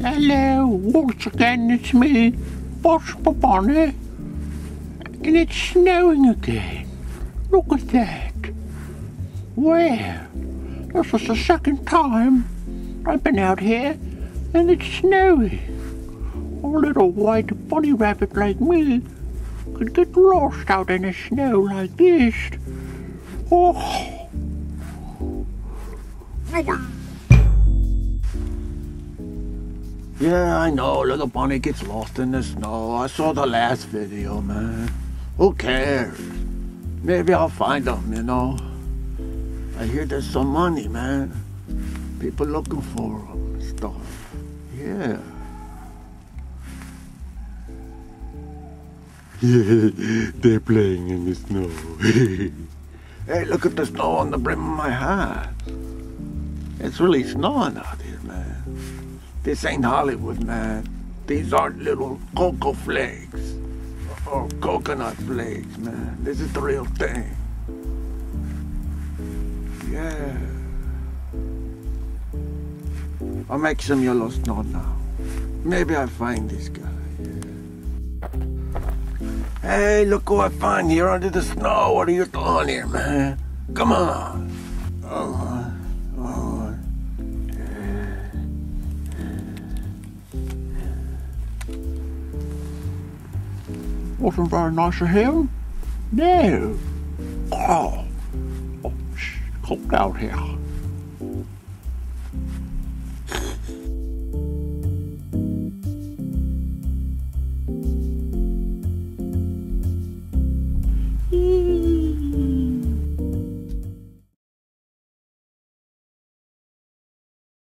Hello, once again it's me, Busper Bunny. And it's snowing again. Look at that. Well, this is the second time I've been out here and it's snowing. A little white bunny rabbit like me could get lost out in the snow like this. Oh. Yeah, I know, little bunny gets lost in the snow. I saw the last video, man. Who cares? Maybe I'll find them, you know. I hear there's some money, man. People looking for them and stuff. Yeah. Yeah, they're playing in the snow. hey, look at the snow on the brim of my hat. It's really snowing out here, man. This ain't Hollywood, man. These aren't little cocoa flakes or coconut flakes, man. This is the real thing. Yeah. I'll make some yellow snow now. Maybe I find this guy. Yeah. Hey, look who I find here under the snow. What are you doing here, man? Come on. Oh, oh. Wasn't very nice of him. No. Oh. Oh, cold out here.